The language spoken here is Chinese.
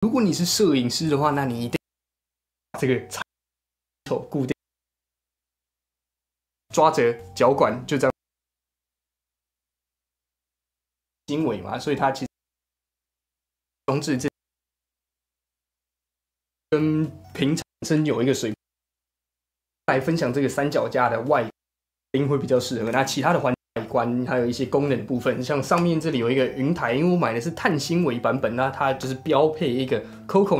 如果你是摄影师的话，那你一定这个头固定，抓着脚管就这样经纬嘛，所以它其实装置这跟平常身有一个水来分享这个三脚架的外音会比较适合。那其他的环外观还有一些功能部分，像上面这里有一个云台，因为我买的是碳纤维版本，那它就是标配一个 Coco